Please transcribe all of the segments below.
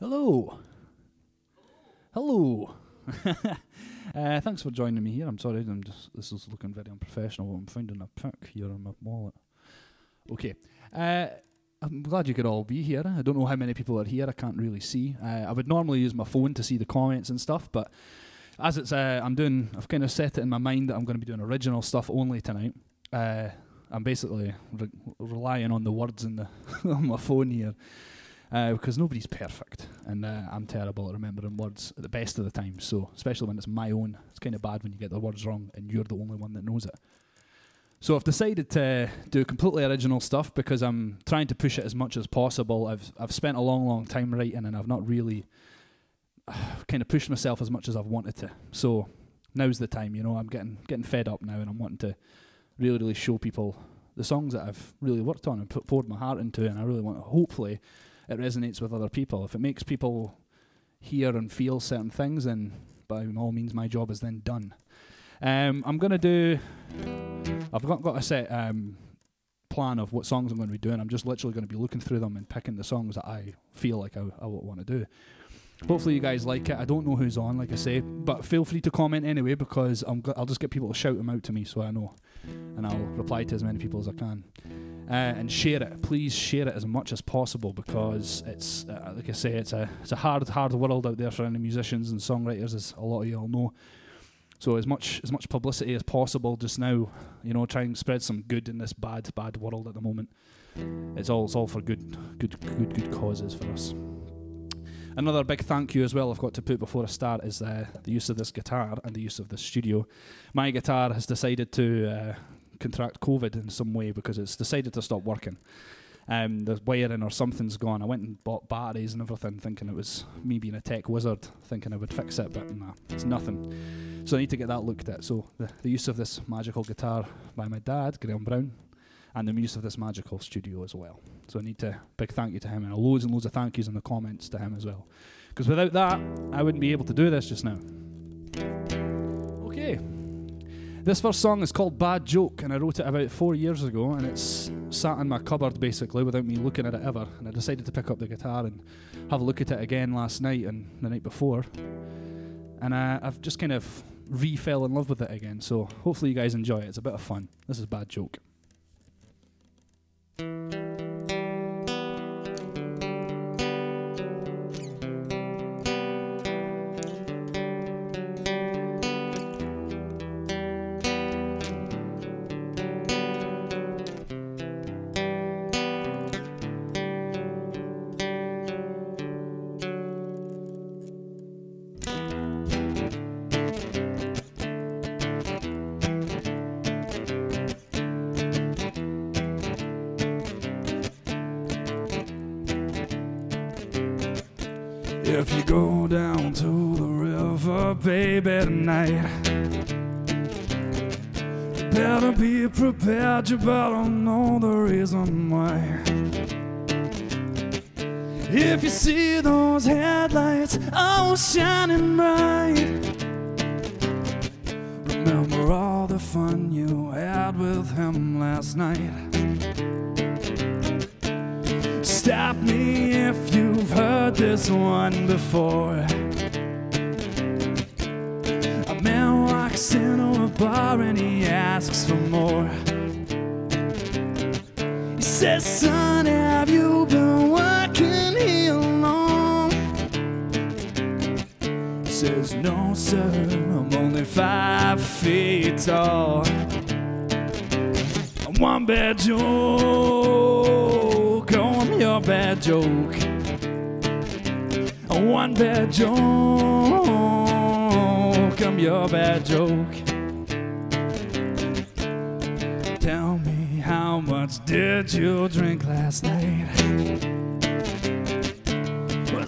Hello. Hello. uh, thanks for joining me here. I'm sorry, I'm just this is looking very unprofessional. I'm finding a pick here on my wallet. Okay. Uh, I'm glad you could all be here. I don't know how many people are here. I can't really see. Uh, I would normally use my phone to see the comments and stuff, but as it's, uh, I'm doing. I've kind of set it in my mind that I'm going to be doing original stuff only tonight. Uh, I'm basically re- relying on the words in the on my phone here uh, because nobody's perfect, and uh, I'm terrible at remembering words at the best of the time. So, especially when it's my own, it's kind of bad when you get the words wrong and you're the only one that knows it. So, I've decided to do completely original stuff because I'm trying to push it as much as possible. I've I've spent a long, long time writing, and I've not really kind of pushed myself as much as I've wanted to. So, now's the time. You know, I'm getting getting fed up now, and I'm wanting to really, really show people the songs that I've really worked on and put, poured my heart into, and I really want to hopefully it resonates with other people. If it makes people hear and feel certain things, then by all means, my job is then done. Um, I'm gonna do. I've got got a set um, plan of what songs I'm going to be doing. I'm just literally going to be looking through them and picking the songs that I feel like I, I want to do. Hopefully you guys like it. I don't know who's on, like I say, but feel free to comment anyway because I'm g- I'll just get people to shout them out to me so I know, and I'll reply to as many people as I can. Uh, and share it. Please share it as much as possible because it's uh, like I say, it's a it's a hard hard world out there for any musicians and songwriters, as a lot of you all know. So as much as much publicity as possible just now, you know, try and spread some good in this bad bad world at the moment. It's all it's all for good good good good causes for us. Another big thank you as well I've got to put before I start is uh, the use of this guitar and the use of this studio. My guitar has decided to uh, contract COVID in some way because it's decided to stop working. Um, the wiring or something's gone. I went and bought batteries and everything, thinking it was me being a tech wizard, thinking I would fix it, but nah, it's nothing. So I need to get that looked at. So the, the use of this magical guitar by my dad, Graham Brown, and the use of this magical studio as well. So I need to big thank you to him and loads and loads of thank yous in the comments to him as well. Because without that, I wouldn't be able to do this just now. Okay. This first song is called Bad Joke, and I wrote it about four years ago, and it's sat in my cupboard basically without me looking at it ever. And I decided to pick up the guitar and have a look at it again last night and the night before. And uh, I've just kind of re fell in love with it again, so hopefully you guys enjoy it. It's a bit of fun. This is Bad Joke. Prepared,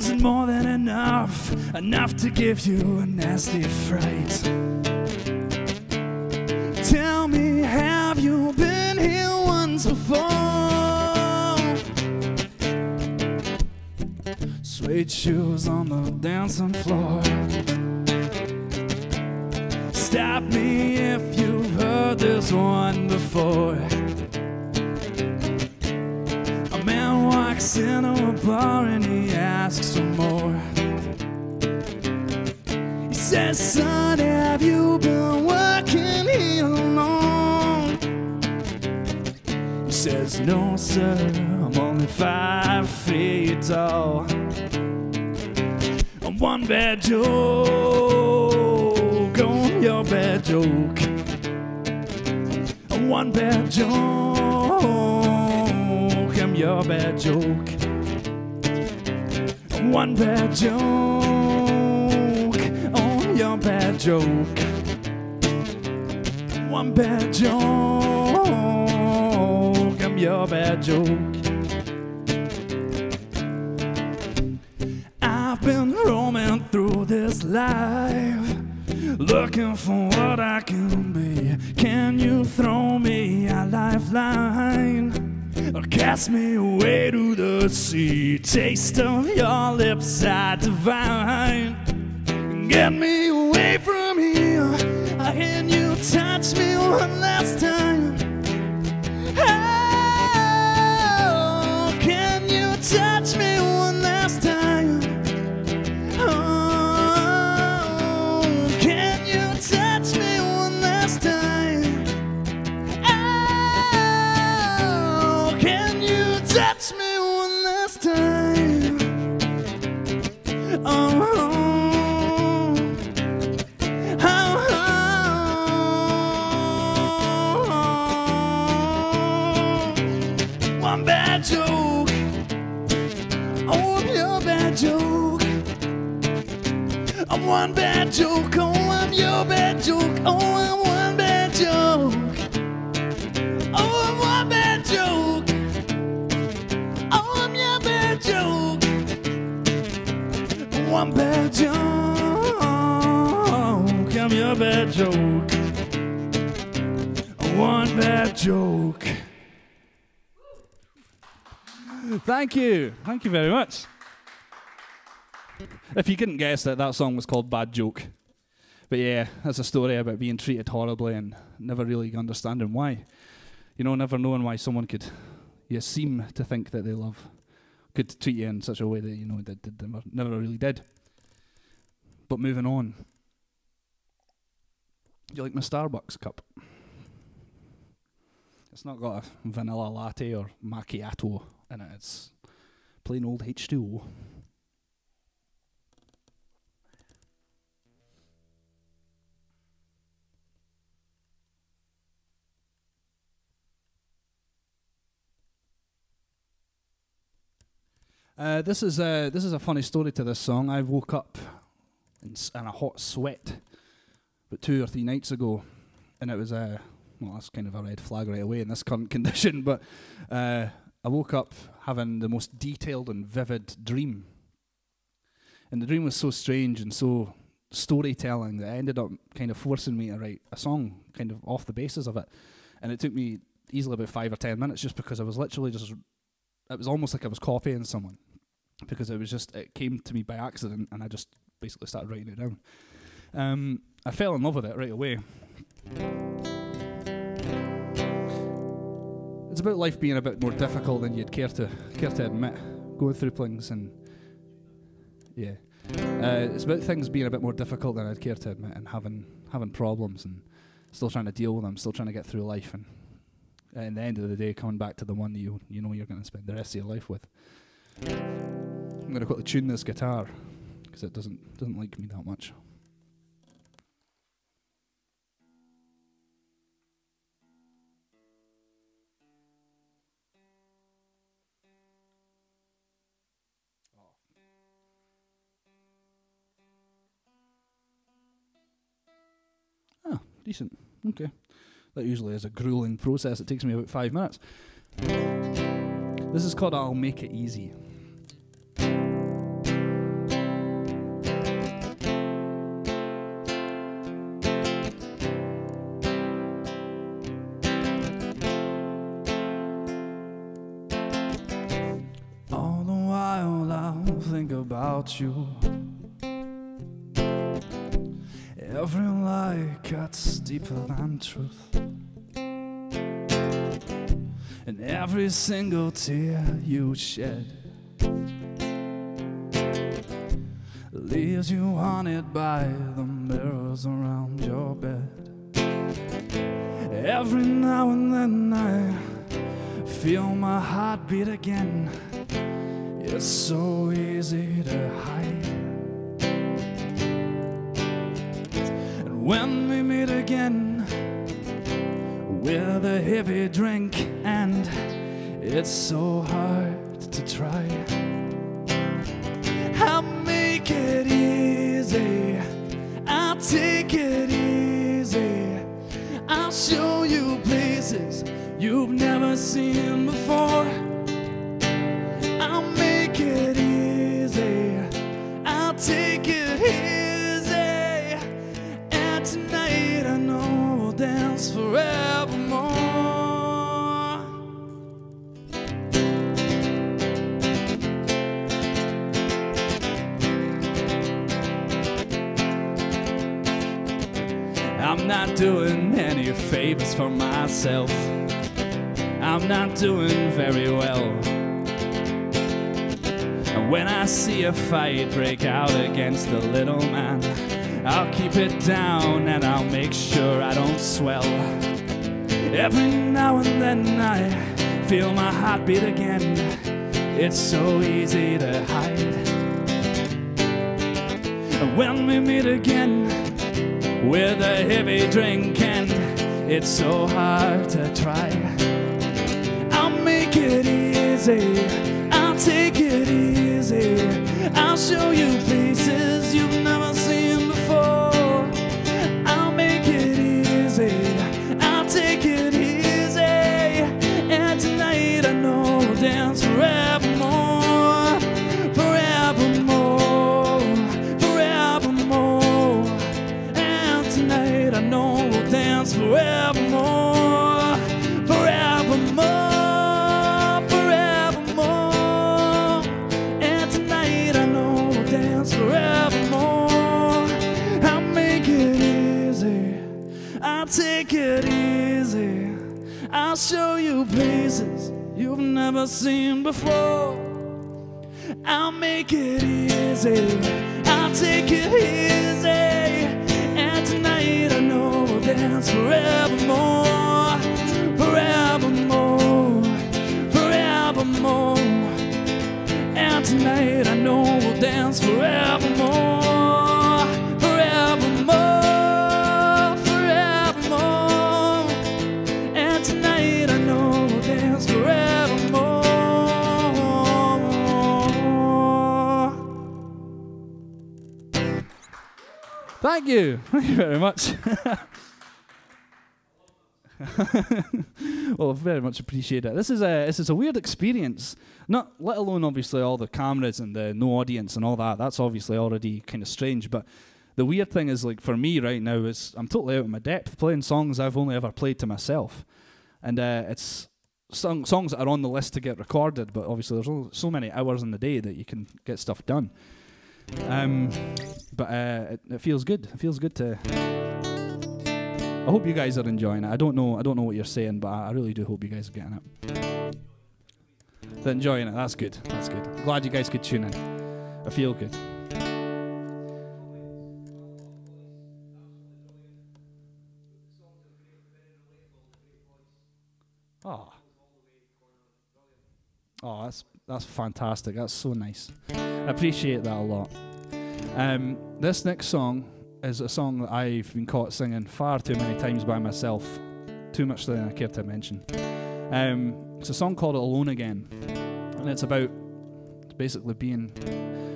Was it more than enough, enough to give you a nasty fright? Tell me, have you been here once before? Suede shoes on the dancing floor. Stop me if you've heard this one before. A man walks into a bar and son, have you been working here long? He says, no, sir, I'm only five feet tall. I'm one bad joke on your bad joke. I'm one bad joke, I'm your bad joke. I'm one bad joke bad joke. One bad joke, I'm your bad joke. I've been roaming through this life, looking for what I can be. Can you throw me a lifeline? Or cast me away to the sea. Taste of your lips I divine. Get me away from here. I Can you touch me one last time? Bad joke. I'm one bad joke. Oh, I'm your bad joke. Oh, I'm one bad joke. Oh, I'm one bad joke. Oh, I'm your bad joke. One bad joke. I'm your bad joke. One bad joke. Thank you. Thank you very much. If you couldn't guess that, that song was called Bad Joke. But yeah, that's a story about being treated horribly and never really understanding why. You know, never knowing why someone could, you seem to think that they love, could treat you in such a way that, you know, that, that they never, never really did. But moving on. Do you like my Starbucks cup? It's not got a vanilla latte or macchiato in it. It's plain old H2O. Uh, this is a this is a funny story to this song. I woke up in, in a hot sweat, about two or three nights ago, and it was a well, that's kind of a red flag right away in this current condition. But uh, I woke up having the most detailed and vivid dream, and the dream was so strange and so storytelling that it ended up kind of forcing me to write a song, kind of off the basis of it, and it took me easily about five or ten minutes just because I was literally just it was almost like I was copying someone because it was just it came to me by accident and I just basically started writing it down. Um, I fell in love with it right away. It's about life being a bit more difficult than you'd care to care to admit, going through things and yeah, uh, it's about things being a bit more difficult than I'd care to admit and having having problems and still trying to deal with them, still trying to get through life and at the end of the day, coming back to the one that you you know you're going to spend the rest of your life with. I'm going to quickly tune this guitar because it doesn't doesn't like me that much. Ah, decent. Okay. That usually is a grueling process. It takes me about five minutes. This is called I'll Make It Easy. Single tear you shed leaves you haunted by the mirrors around your bed. Every now and then I feel my heart beat again. It's so easy to hide. And when fight break out against the little man, I'll keep it down and I'll make sure I don't swell. Every now and then I feel my heart beat again. It's so easy to hide. When we meet again, with a heavy drink and it's so hard to try. I'll make it easy, I'll take it easy, I'll show you places you've never never seen before. I'll make it easy. I'll take it easy. And tonight I know we'll dance forevermore. Forevermore. Forevermore. And tonight I know we'll dance forevermore. Thank you. Thank you very much. well, very much appreciate it. This is a this is a weird experience. Not let alone obviously all the cameras and the no audience and all that. That's obviously already kind of strange. But the weird thing is like for me right now is I'm totally out of my depth playing songs I've only ever played to myself, and uh, it's song, songs that are on the list to get recorded. But obviously there's so many hours in the day that you can get stuff done. Um, but uh, it, it feels good. It feels good to. I hope you guys are enjoying it. I don't know. I don't know what you're saying, but I, really do hope you guys are getting it. They're enjoying it. That's good. That's good. Glad you guys could tune in. I feel good. Oh. Oh, that's that's fantastic. That's so nice. Appreciate that a lot. Um, this next song is a song that I've been caught singing far too many times by myself, too much than I care to mention. Um, it's a song called "Alone Again," and it's about basically being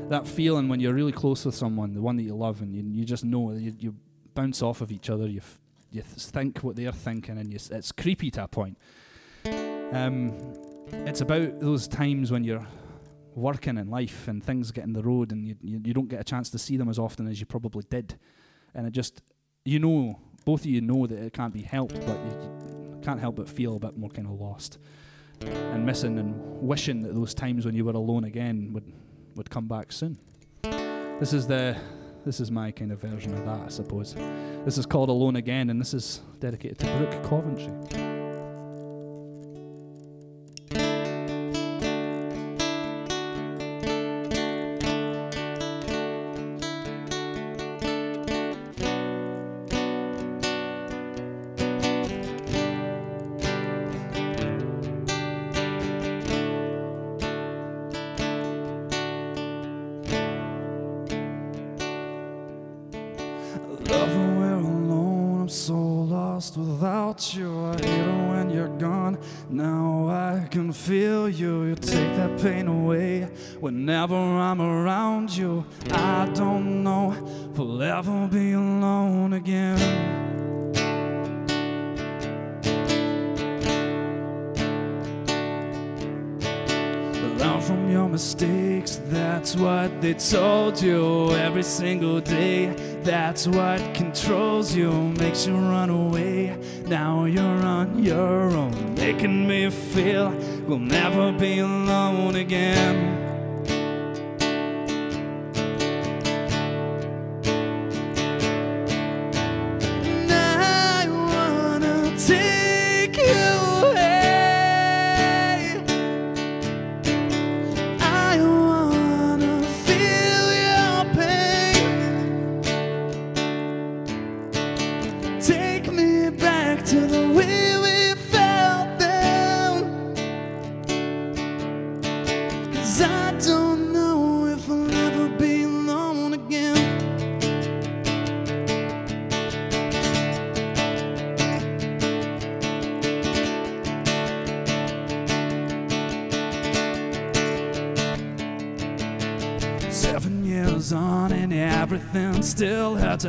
that feeling when you're really close with someone, the one that you love, and you, you just know you, you bounce off of each other. You you th- think what they're thinking, and you it's creepy to a point. Um, it's about those times when you're working in life and things get in the road and you, you, you don't get a chance to see them as often as you probably did. And it just, you know, both of you know that it can't be helped, but you, can't help but feel a bit more kind of lost and missing and wishing that those times when you were alone again would, would come back soon. This is the this is my kind of version of that, I suppose. This is called Alone Again, and this is dedicated to Brooke Coventry. They told you every single day. That's what controls you, makes you run away. Now you're on your own, making me feel we'll never be alone again.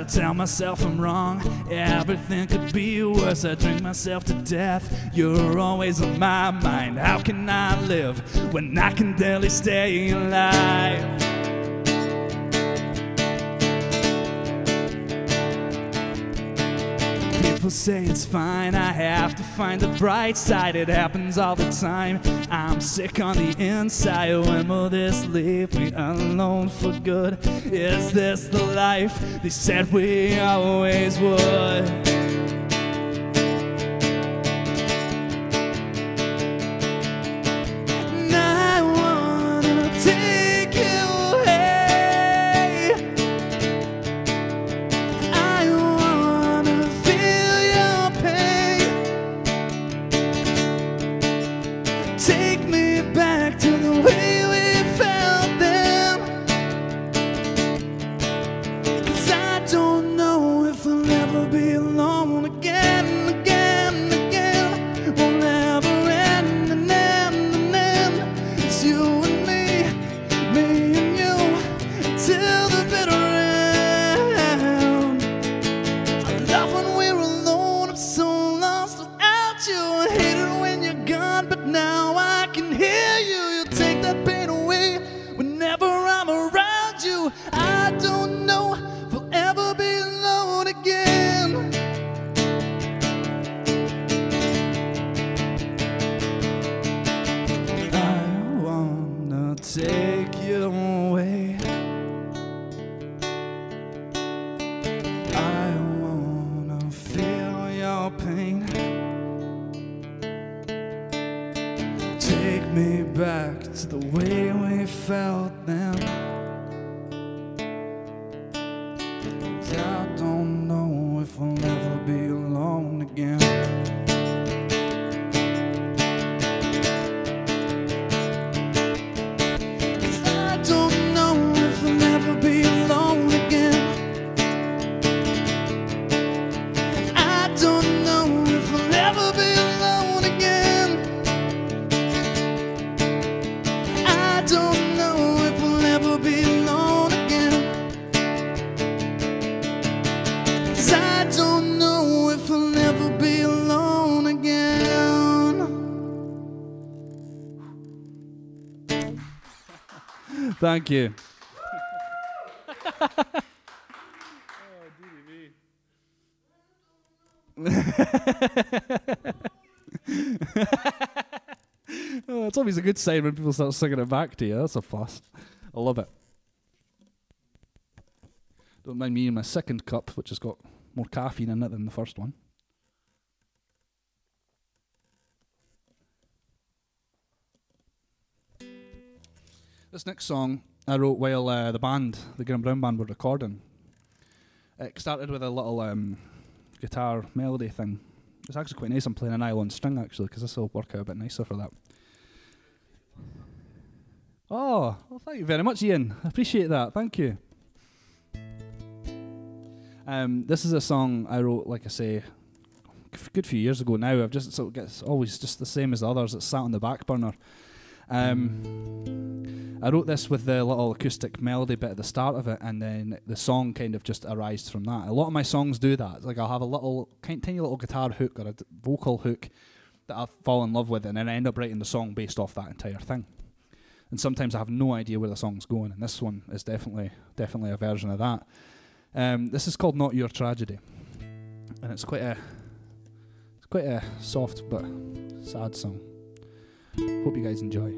Tell myself I'm wrong. Everything could be worse. I drink myself to death. You're always on my mind. How can I live when I can barely stay alive? People say it's fine, I have to find the bright side. It happens all the time. I'm sick on the inside. When will this leave me alone for good? Is this the life they said we always would? Thank you. oh, it's always a good sign when people start singing it back to you. That's a fuss. I love it. Don't mind me and my second cup, which has got more caffeine in it than the first one. This next song I wrote while uh, the band, the Graham Brown band, were recording. It started with a little um, guitar melody thing. It's actually quite nice. I'm playing an nylon string actually, because this will work out a bit nicer for that. Oh, well, thank you very much, Ian. I appreciate that. Thank you. Um, this is a song I wrote, like I say, a good few years ago now. I've just sort of gets always just the same as the others. It's sat on the back burner. Um, I wrote this with the little acoustic melody bit at the start of it, and then the song kind of just arises from that. A lot of my songs do that. Like I'll have a little tiny little guitar hook or a vocal hook that I fall in love with, and then I end up writing the song based off that entire thing. And sometimes I have no idea where the song's going, and this one is definitely definitely a version of that. Um, this is called "Not Your Tragedy," and it's quite a it's quite a soft but sad song. Hope you guys enjoy.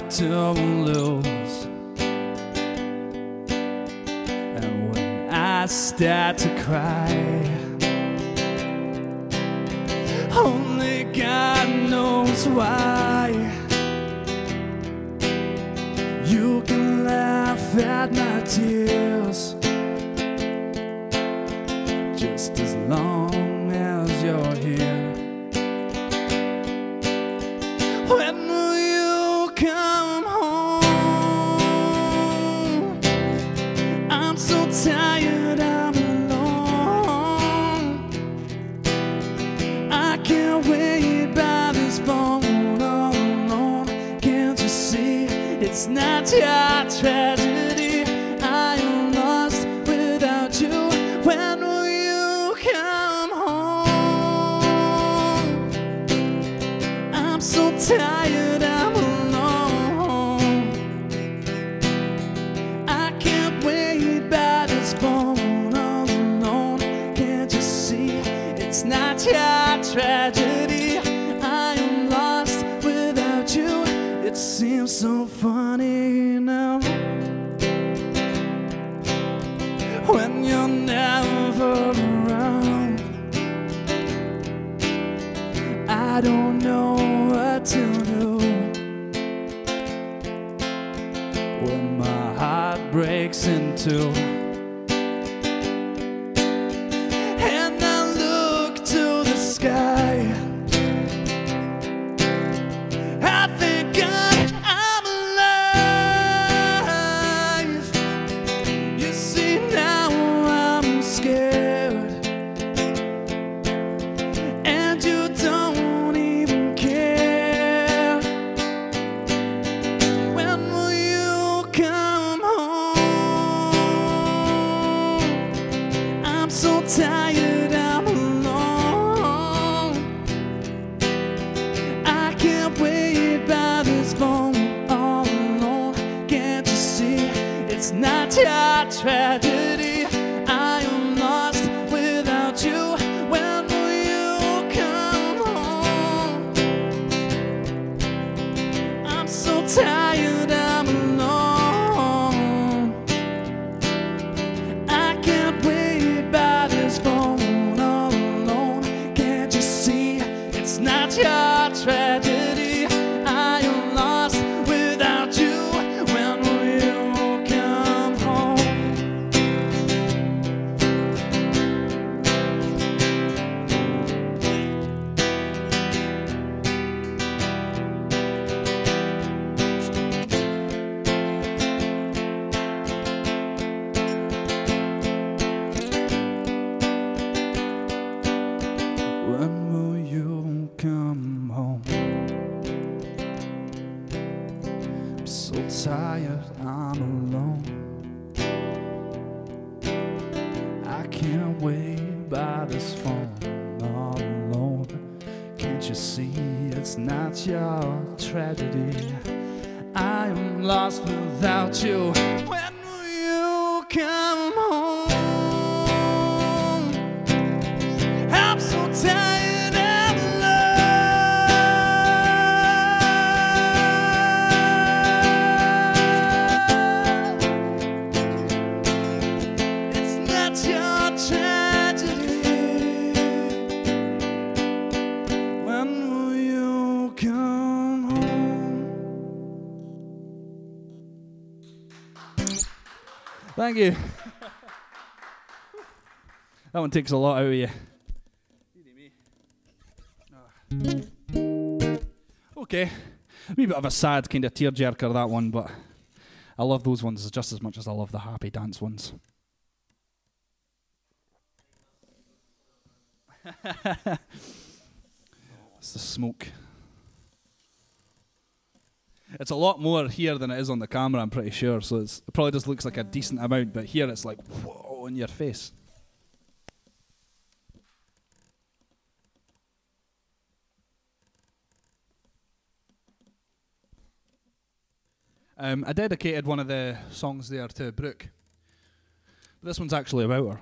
Left to lose. And when I start to cry, only God knows why. You can laugh at my tears it's not your tragedy? Funny now when you're never around. I don't know what to do when my heart breaks in two. Not your tragedy? Thank you. that one takes a lot out of you. Okay. A wee bit of a sad kind of tearjerker, that one, but I love those ones just as much as I love the happy dance ones. it's the smoke. It's a lot more here than it is on the camera, I'm pretty sure. So it probably just looks like a decent amount, but here it's like, whoa, in your face. Um, I dedicated one of the songs there to Brooke. This one's actually about her.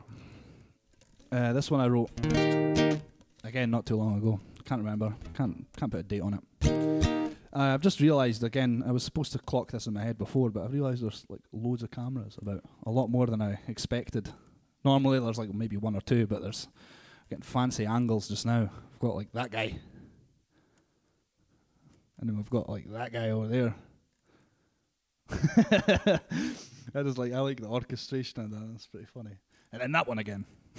Uh, this one I wrote again not too long ago. Can't remember. Can't can't put a date on it. Uh, I've just realised again. I was supposed to clock this in my head before, but I realised there's like loads of cameras about. A lot more than I expected. Normally there's like maybe one or two, but there's getting fancy angles just now. I've got like that guy, and then we've got like that guy over there. I just like I like the orchestration of that. That's pretty funny. And then that one again.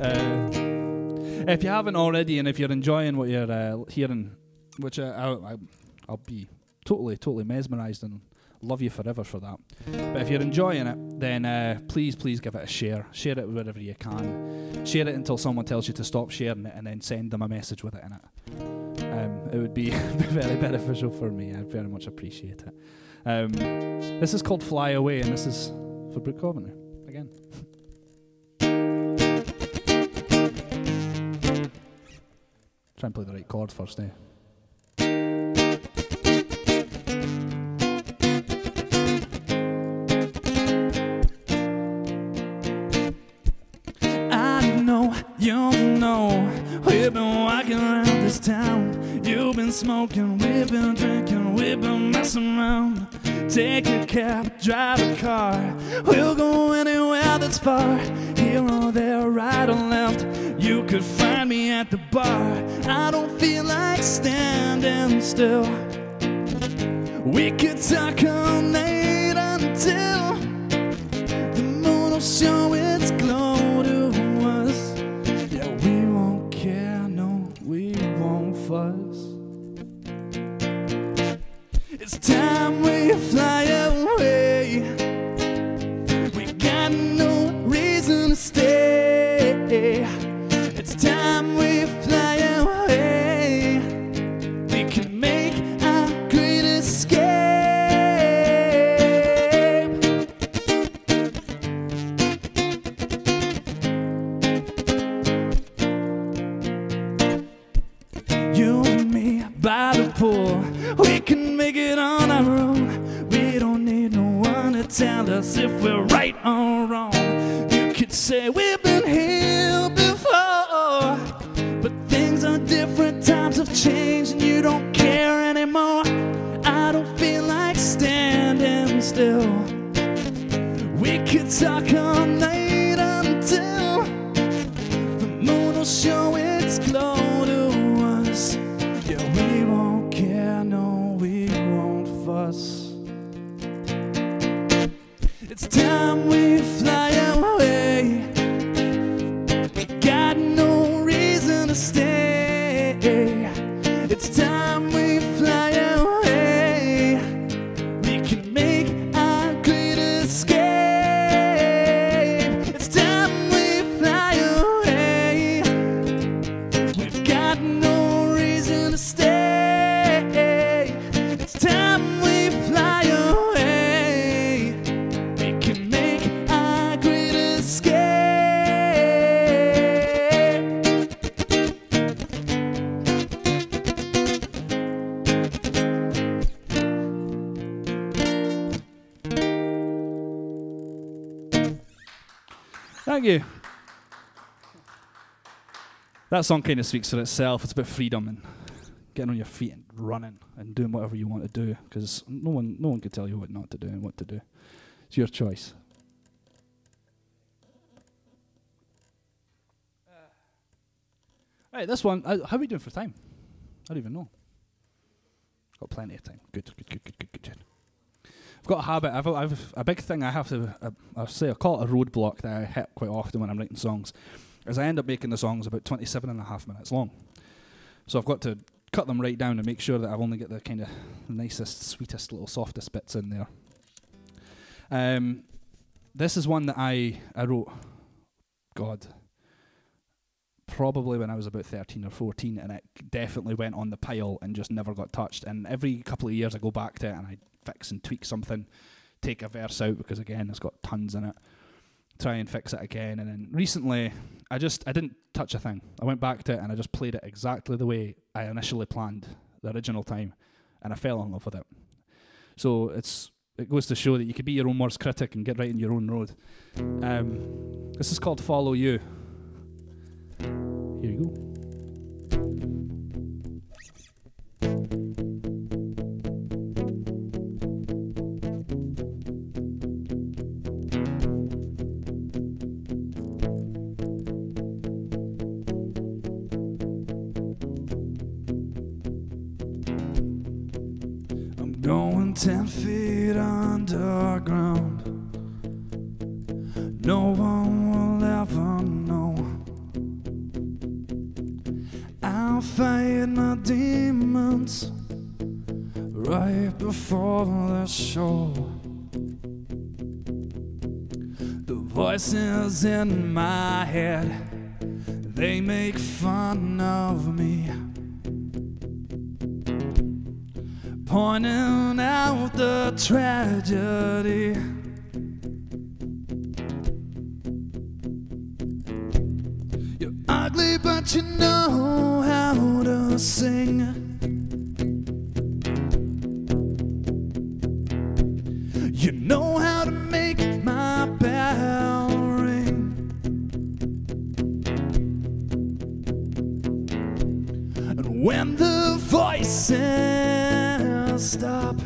uh, if you haven't already, and if you're enjoying what you're uh, hearing, which uh, I, I, I'll be totally, totally mesmerised and love you forever for that. But if you're enjoying it, then uh, please, please give it a share. Share it wherever you can. Share it until someone tells you to stop sharing it, and then send them a message with it in it. Um, it would be very beneficial for me. I'd very much appreciate it. Um, this is called Fly Away, and this is for Brooke Coventry again. Try and play the right chord first, eh? I know, you know, we've been walking around this town. You've been smoking, we've been drinking, we've been messing around. Take a cab, drive a car. We'll go anywhere that's far, here or there, right or left. You could find me at the I don't feel like standing still. We could talk all night until the moon will show its glow to us. Yeah, we won't care, no, we won't fuss. It's time we fly That song kind of speaks for itself. It's about freedom and getting on your feet and running and doing whatever you want to do because no one, no one can tell you what not to do and what to do. It's your choice. Right, this one. Uh, how are we doing for time? I don't even know. Got plenty of time. Good, good, good, good, good, good. I've got a habit. I've, I've a big thing. I have to. Uh, I say I call it a roadblock that I hit quite often when I'm writing songs, is I end up making the songs about 27 and a half minutes long. So I've got to cut them right down and make sure that I've only got the kind of nicest, sweetest, little softest bits in there. Um, this is one that I I wrote. God, probably when I was about 13 or 14, and it definitely went on the pile and just never got touched. And every couple of years, I go back to it and I fix and tweak something, take a verse out because again, it's got tons in it. Try and fix it again, and then recently, I just I didn't touch a thing. I went back to it and I just played it exactly the way I initially planned the original time, and I fell in love with it. So it's it goes to show that you could be your own worst critic and get right in your own road. Um, this is called Follow You. The. The voices in my head, they make fun of me. Pointing out the tragedy. Stop,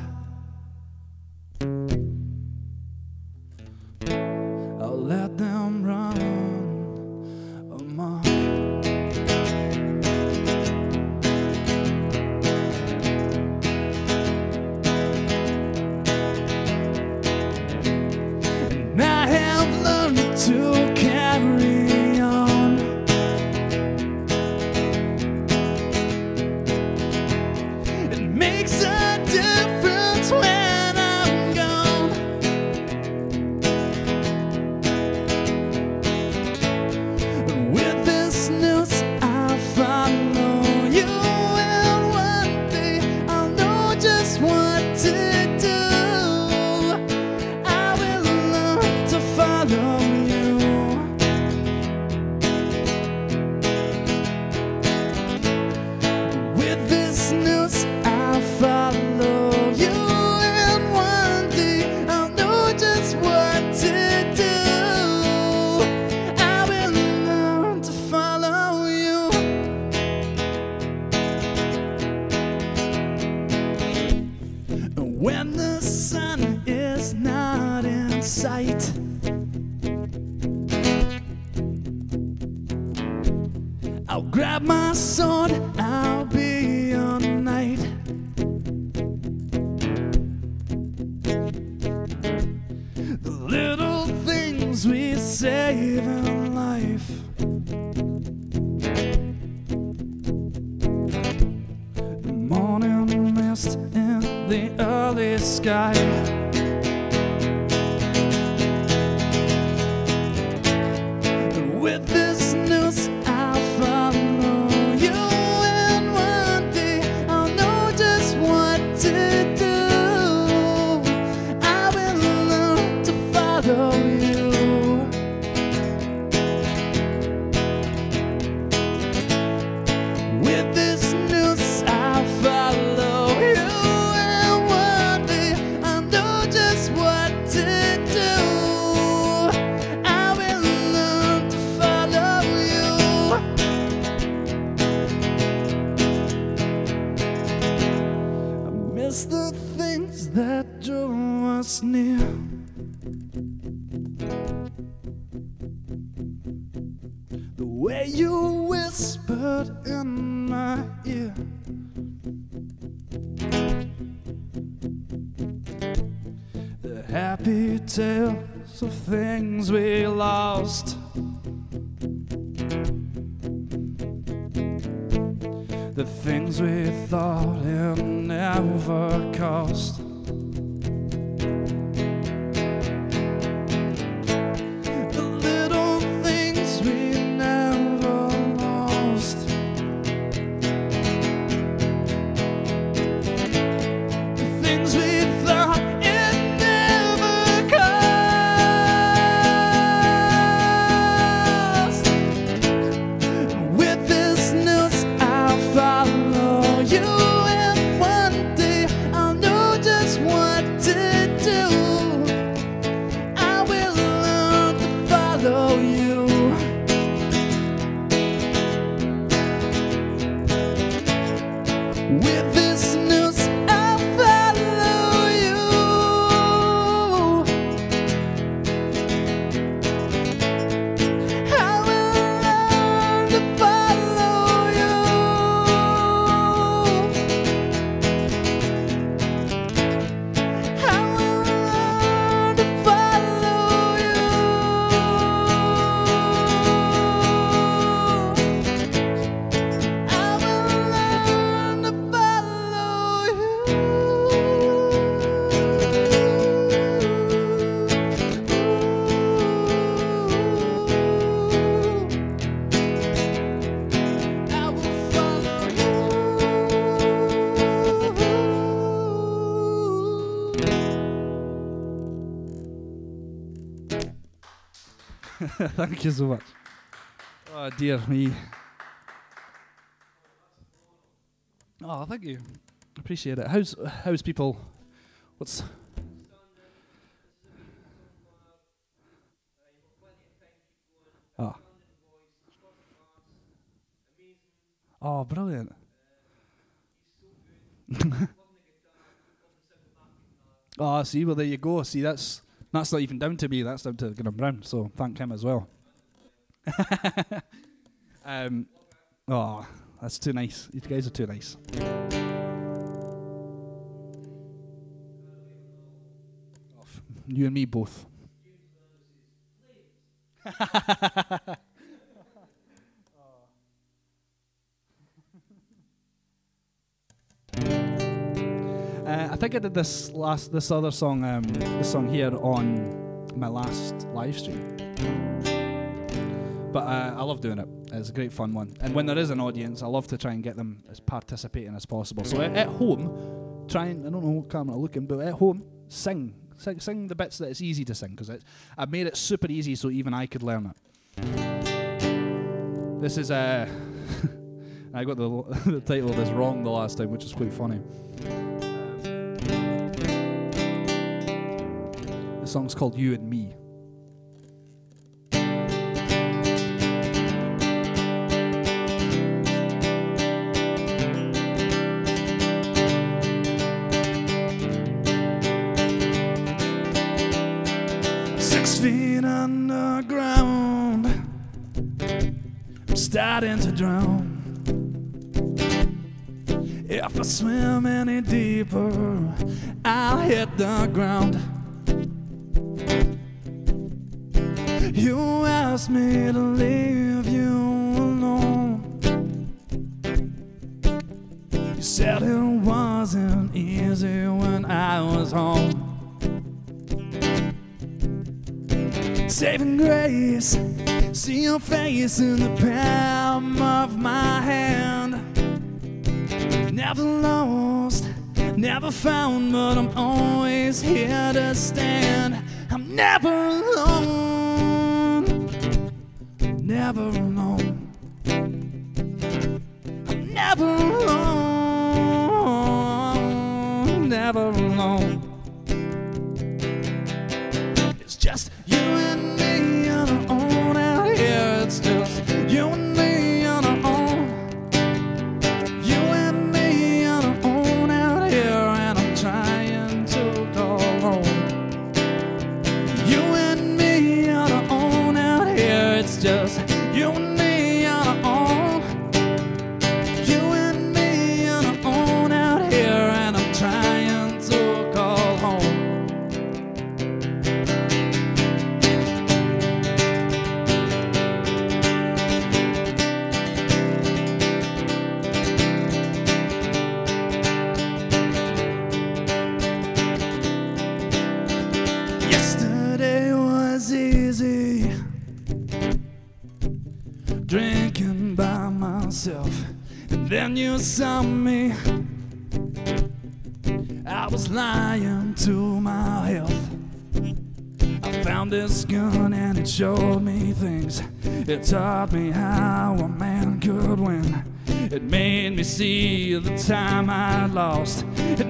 Thank you so much. Oh dear me. Oh, thank you. Appreciate it. How's how's people? What's Oh. Oh, brilliant. oh, see, well, there you go. See, that's that's not even down to me. That's down to Graham Brown. So thank him as well. um, oh, that's too nice. You guys are too nice. You and me both. Uh, I think I did this last, this other song, um, this song here on my last live stream. But uh, I love doing it. It's a great fun one. And when there is an audience, I love to try and get them as participating as possible. So at, at home, try and I don't know what camera I'm looking, but at home, sing, sing, sing the bits that it's easy to sing because I've made it super easy so even I could learn it. This is uh, I got the, the title of this wrong the last time, which is quite funny. Song's called You and Me. When I was home. Saving grace, see your face in the palm of my hand. Never lost, never found, but I'm always here to stand. I'm never alone, never alone. I'm never alone, Taught me how a man could win. It made me see the time I lost. It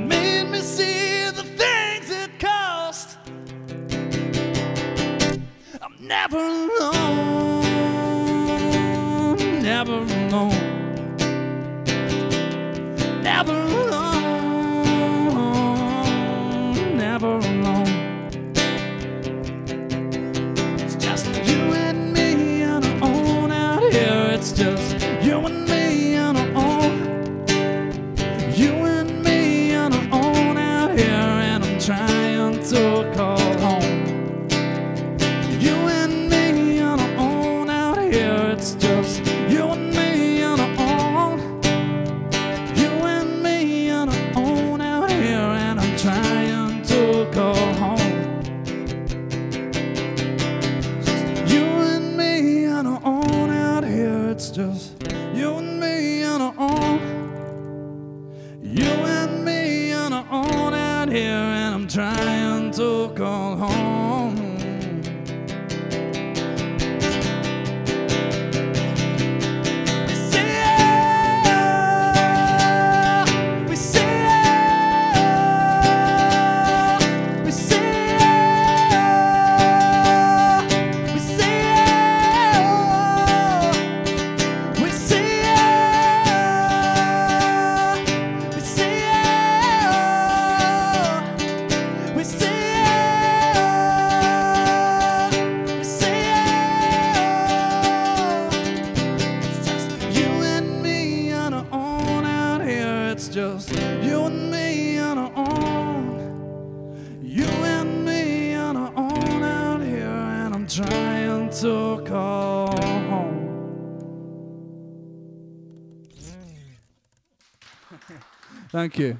Thank you.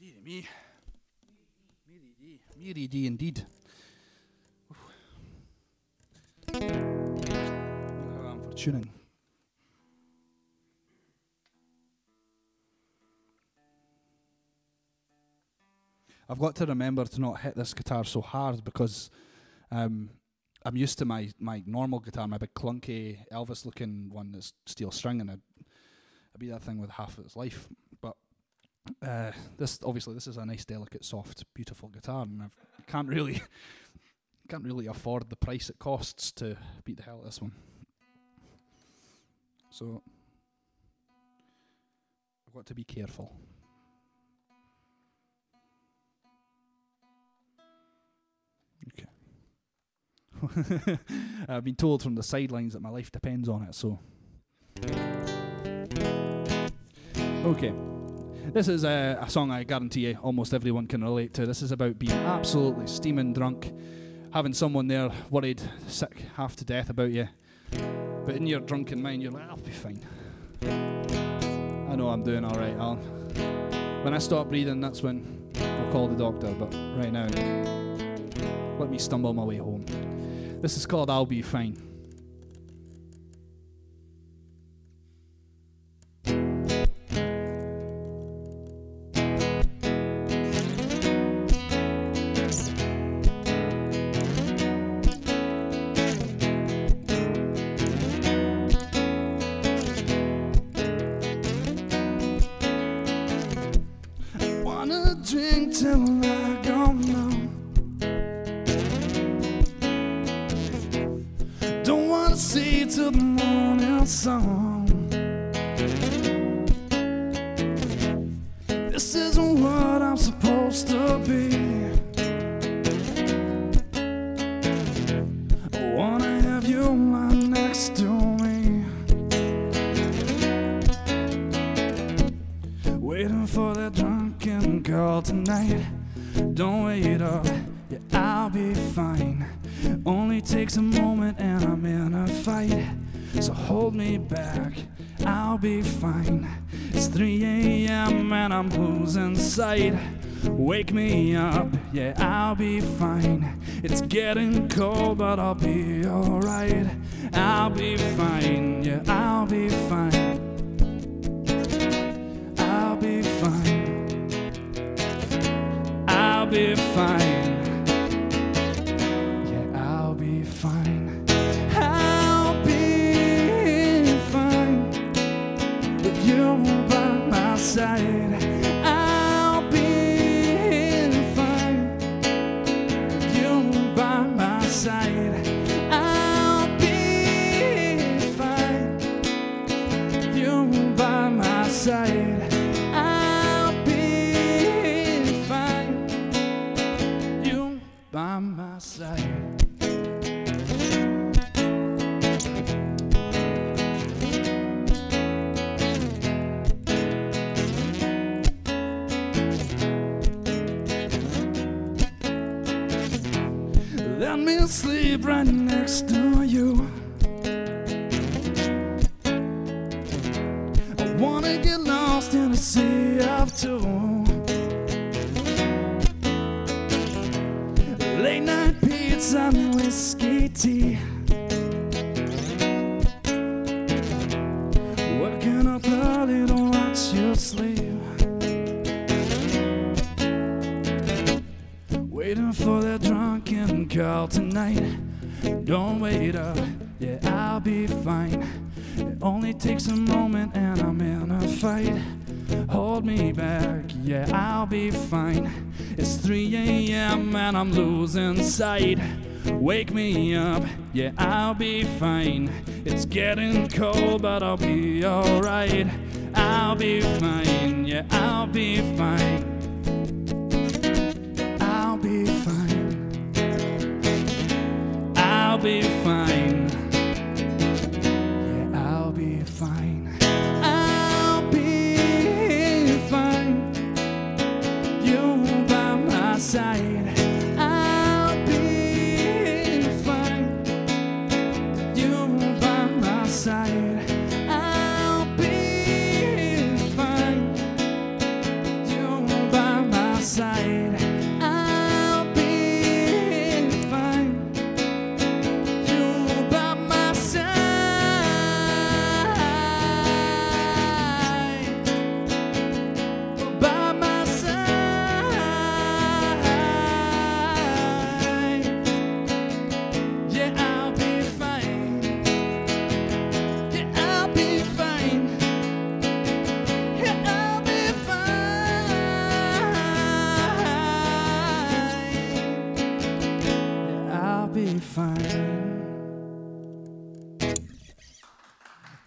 Dear me. Mary D. Mary D indeed. How I am for tuning. I've got to remember to not hit this guitar so hard because um, I'm used to my, my normal guitar, my big clunky Elvis looking one that's steel string, and I'd, I'd be that thing with half of its life. But uh, this obviously this is a nice, delicate, soft, beautiful guitar, and I've, I can't really can't really afford the price it costs to beat the hell out of this one. So I've got to be careful. I've been told from the sidelines that my life depends on it, so. Okay. This is a, a song I guarantee you almost everyone can relate to. This is about being absolutely steaming drunk, having someone there worried, sick, half to death about you. But in your drunken mind, you're like, I'll be fine. I know I'm doing alright. When I stop breathing, that's when I'll call the doctor, but right now, let me stumble my way home. This is called I'll Be Fine.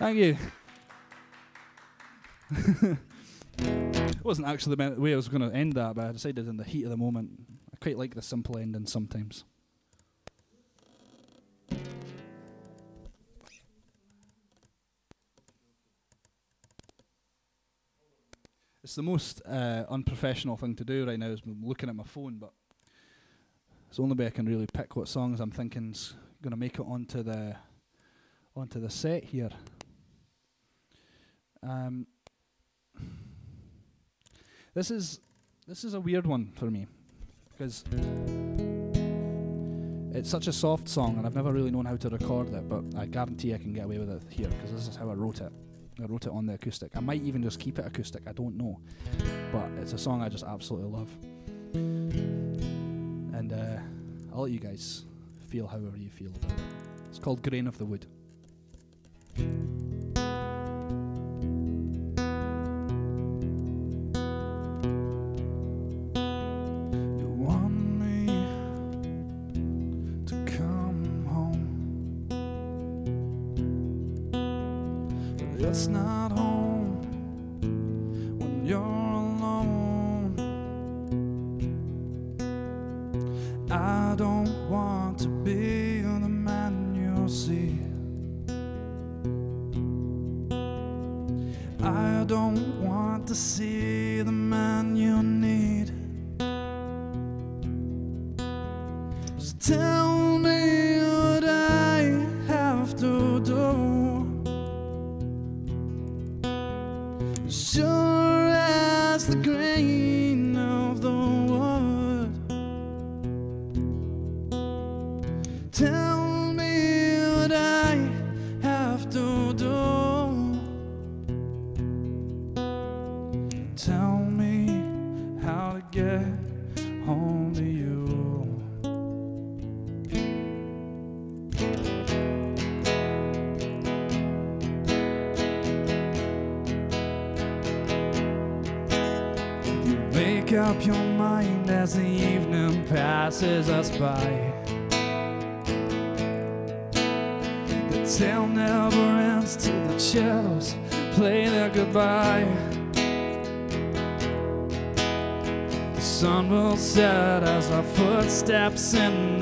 Thank you. it wasn't actually the way I was going to end that, but I decided in the heat of the moment. I quite like the simple ending sometimes. It's the most uh, unprofessional thing to do right now is looking at my phone, but it's the only way I can really pick what songs I'm thinking's going to make it onto the onto the set here. Um, this is this is a weird one for me because it's such a soft song, and I've never really known how to record it. But I guarantee I can get away with it here because this is how I wrote it. I wrote it on the acoustic. I might even just keep it acoustic. I don't know, but it's a song I just absolutely love. And uh, I'll let you guys feel however you feel about it. It's called Grain of the Wood. Sure footsteps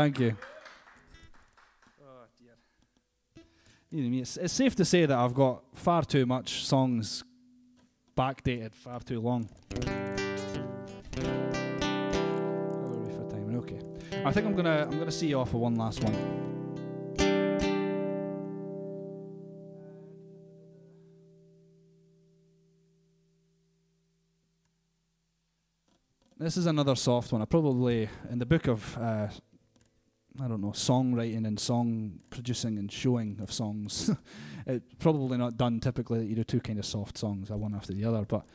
Thank you. Oh dear. You know It's, it's safe to say that I've got far too much songs backdated far too long. For? Okay. I think I'm gonna I'm gonna see you off with one last one. This is another soft one. I probably in the book of uh, I don't know songwriting and song producing and showing of songs. it's probably not done typically that you do two kind of soft songs, uh, one after the other. But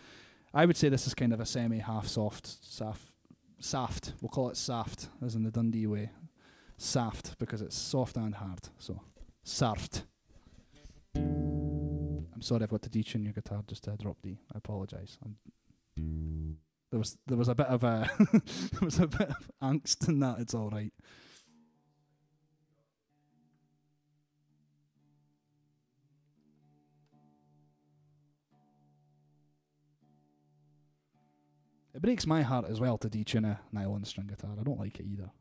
I would say this is kind of a semi half soft, saft, saft. We'll call it saft, as in the Dundee way. Saft because it's soft and hard. So saft. I'm sorry I've got to detune your guitar just to drop D. I apologise. There was there was a bit of a there was a bit of angst in that. It's all right. It breaks my heart as well to detune a nylon string guitar. I don't like it either.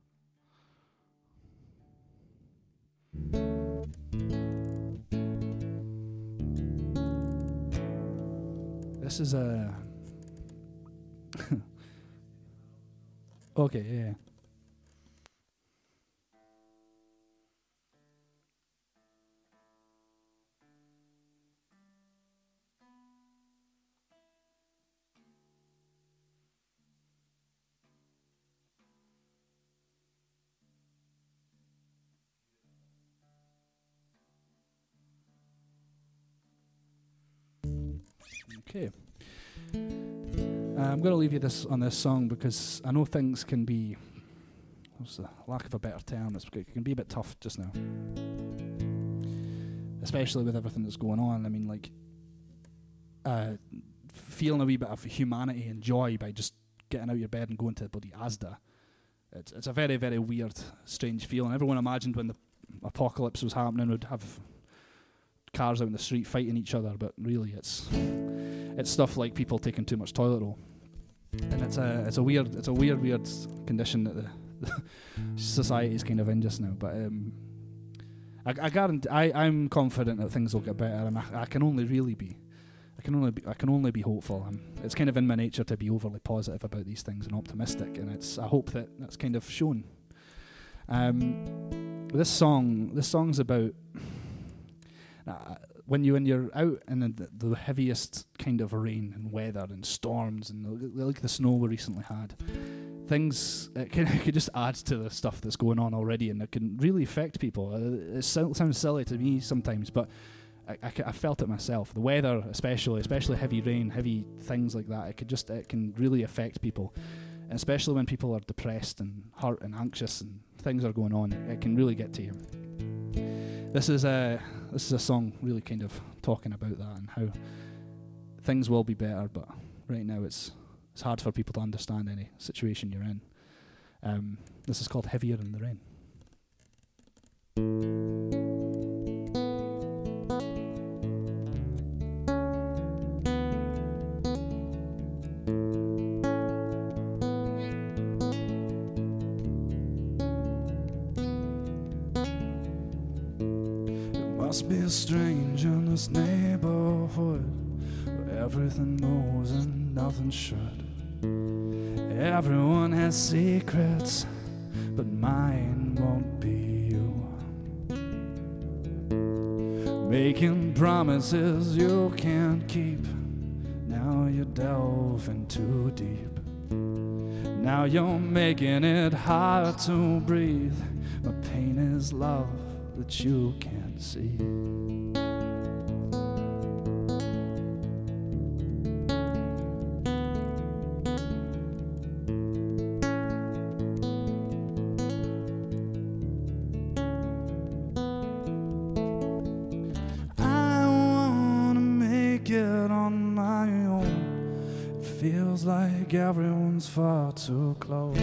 This is a. okay, yeah. Okay. Uh, I'm going to leave you this on this song because I know things can be, what's the lack of a better term, it can be a bit tough just now. Especially with everything that's going on. I mean, like, uh, feeling a wee bit of humanity and joy by just getting out of your bed and going to the bloody Asda. It's, it's a very, very weird, strange feeling. Everyone imagined when the apocalypse was happening, we'd have cars out in the street fighting each other. But really, it's it's stuff like people taking too much toilet roll, and it's a it's a weird it's a weird weird condition that the, the society is kind of in just now. But um, I, I guarantee I I'm confident that things will get better, and I, I can only really be. I can only be, I can only be hopeful. It's kind of in my nature to be overly positive about these things and optimistic, and it's I hope that that's kind of shown. Um, this song, this song's about uh, when you when you're out in the, the heaviest kind of rain and weather and storms and like the snow we recently had. Things it can, it can just add to the stuff that's going on already, and it can really affect people. Uh, it sounds silly to me sometimes, but I, I, I, felt it myself. The weather, especially, especially heavy rain, heavy things like that, it could just it can really affect people, and especially when people are depressed and hurt and anxious and things are going on. It can really get to you. This is a this is a song really kind of talking about that and how things will be better, but right now it's it's hard for people to understand any situation you're in. Um, this is called Heavier in the Rain. Be a strange in this neighborhood where everything moves and nothing should. Everyone has secrets, but mine won't be you. Making promises you can't keep. Now you're delving too deep. Now you're making it hard to breathe. My pain is love that you can't see. I wanna make it on my own. It feels like everyone's far too close.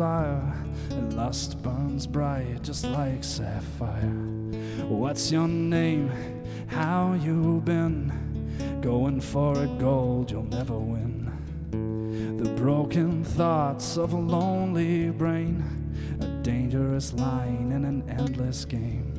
Desire, and lust burns bright just like sapphire. What's your name? How you been? Going for a gold you'll never win. The broken thoughts of a lonely brain, a dangerous line in an endless game.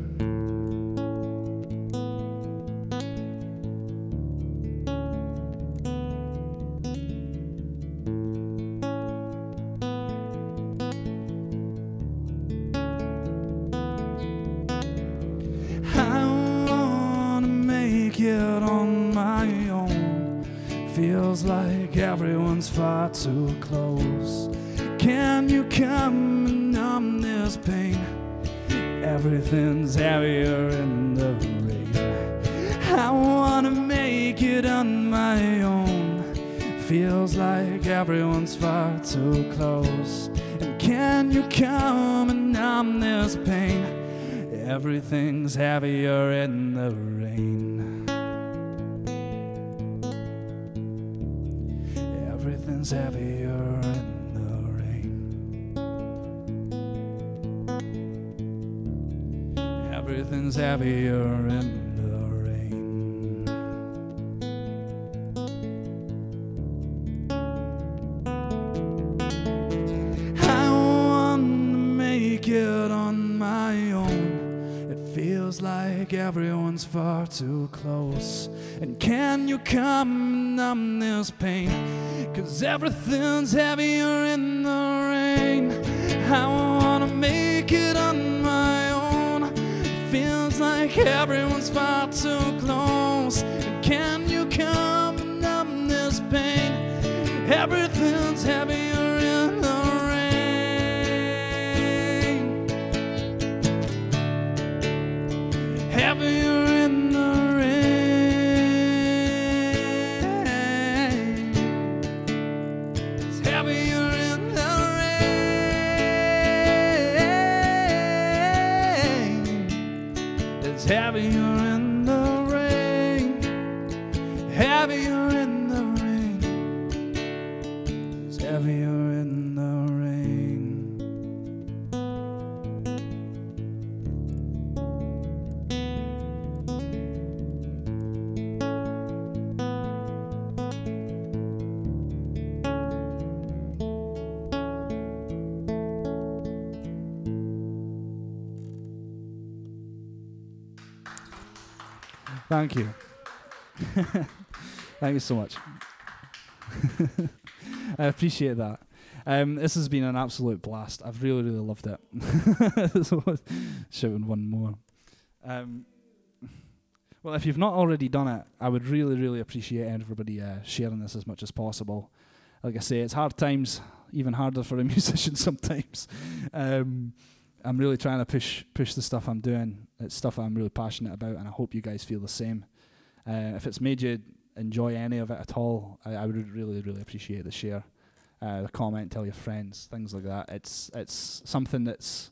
Feels like everyone's far too close. Can you come and numb this pain? Everything's heavier in the rain. I wanna make it on my own. Feels like everyone's far too close. And can you come and numb this pain? Everything's heavier in the rain. Heavier in the rain. Everything's heavier in the rain. I wanna make it on my own. It feels like everyone's far too close. And can you come numb this pain? Cause everything's heavier in the rain. I wanna make it on my own. Feels like everyone's far too close. Can you come numb this pain? Everything's heavier Thank you. Thank you so much. I appreciate that. Um, this has been an absolute blast. I've really, really loved it. shouting one more. Um, well, if you've not already done it, I would really, really appreciate everybody uh, sharing this as much as possible. Like I say, it's hard times, even harder for a musician sometimes. Um, I'm really trying to push push the stuff I'm doing. It's stuff I'm really passionate about, and I hope you guys feel the same. Uh, if it's made you enjoy any of it at all, I, I would really, really appreciate the share, uh, the comment, tell your friends, things like that. It's it's something that's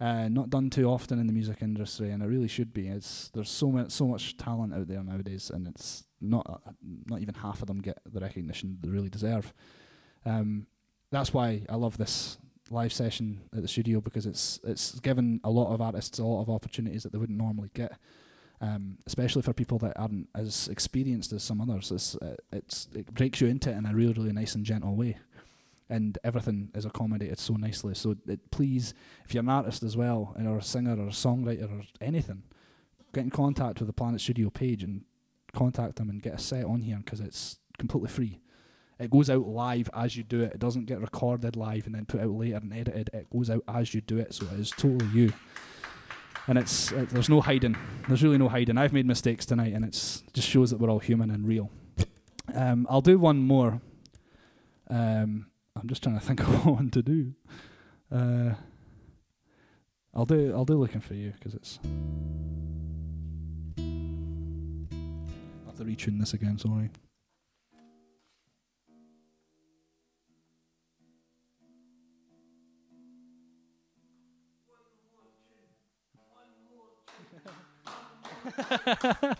uh, not done too often in the music industry, and it really should be. It's there's so much so much talent out there nowadays, and it's not uh, not even half of them get the recognition they really deserve. Um, that's why I love this live session at the studio because it's it's given a lot of artists a lot of opportunities that they wouldn't normally get, um, especially for people that aren't as experienced as some others. It's uh, it's it breaks you into it in a really really nice and gentle way, and everything is accommodated so nicely. So it, please, if you're an artist as well, or a singer or a songwriter or anything, get in contact with the Planet Studio page and contact them and get a set on here because it's completely free. It goes out live as you do it. It doesn't get recorded live and then put out later and edited. It goes out as you do it, so it is totally you. And it's it, there's no hiding. There's really no hiding. I've made mistakes tonight, and it's just shows that we're all human and real. Um, I'll do one more. Um, I'm just trying to think of what one to do. Uh, I'll do I'll do looking for you because it's. I have to retune this again. Sorry.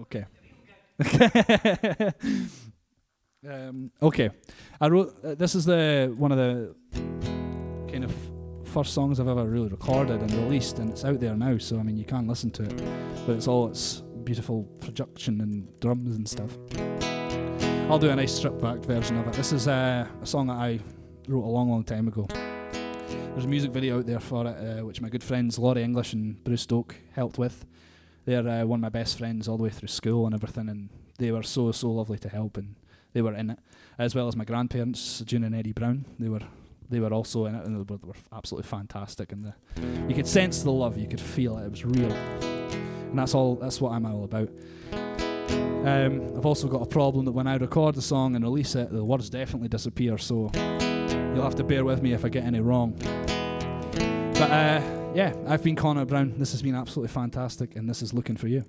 okay. um, okay. I wrote. Uh, this is the one of the kind of first songs I've ever really recorded and released, and it's out there now. So I mean, you can listen to it, but it's all its beautiful production and drums and stuff. I'll do a nice stripped back version of it. This is uh, a song that I wrote a long, long time ago. There's a music video out there for it, uh, which my good friends Laurie English and Bruce Stoke helped with. They're uh, one of my best friends all the way through school and everything, and they were so so lovely to help, and they were in it, as well as my grandparents, June and Eddie Brown. They were they were also in it, and they were, they were absolutely fantastic. And the, you could sense the love, you could feel it. It was real, and that's all. That's what I'm all about. Um, I've also got a problem that when I record the song and release it, the words definitely disappear. So you'll have to bear with me if I get any wrong. But uh, yeah, I've been Connor Brown. This has been absolutely fantastic, and this is looking for you.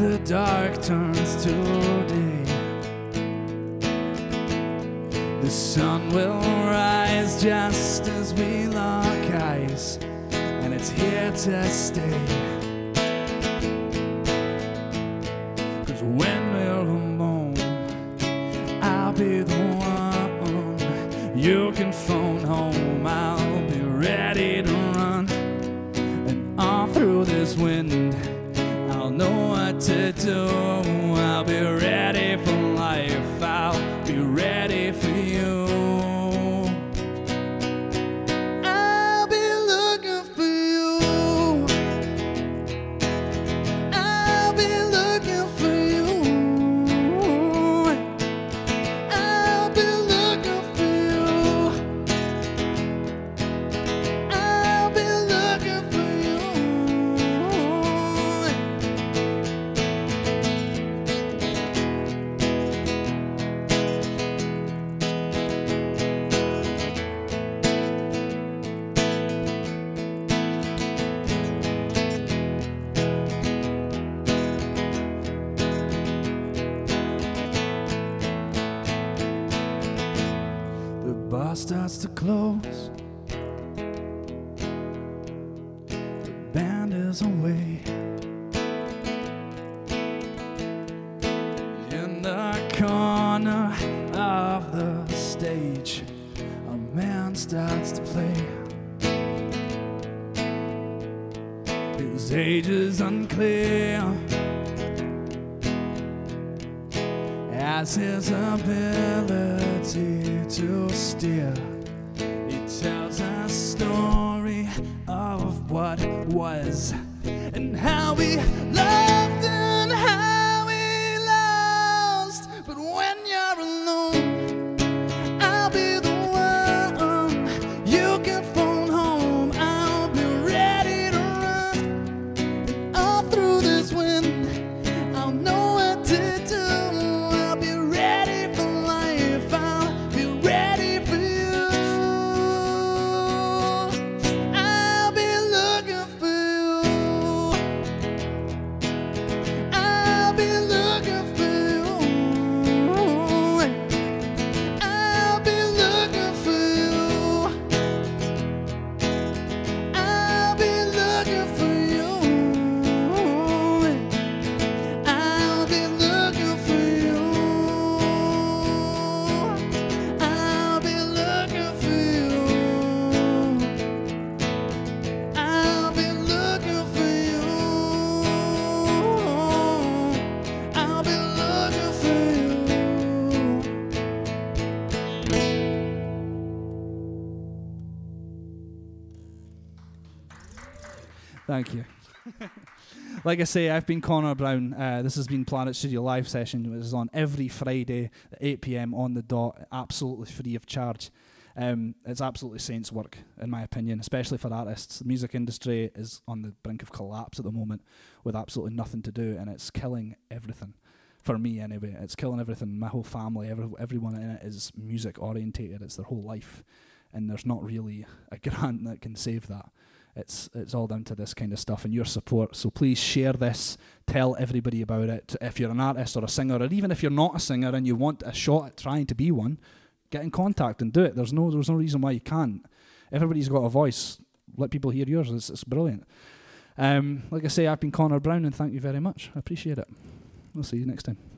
The dark turns to day. The sun will rise just as we lock eyes, and it's here to stay. Like I say, I've been Connor Brown. Uh, this has been Planet Studio Live Session. It is on every Friday at 8 p.m. on the dot, absolutely free of charge. Um, it's absolutely saints work, in my opinion, especially for artists. The music industry is on the brink of collapse at the moment with absolutely nothing to do, and it's killing everything. For me, anyway, it's killing everything. My whole family, every, everyone in it is music orientated. It's their whole life, and there's not really a grant that can save that. It's it's all down to this kind of stuff and your support. So please share this, tell everybody about it. If you're an artist or a singer, or even if you're not a singer and you want a shot at trying to be one, get in contact and do it. There's no there's no reason why you can't. Everybody's got a voice. Let people hear yours. It's, it's brilliant. Um, like I say, I've been Connor Brown, and thank you very much. I appreciate it. We'll see you next time.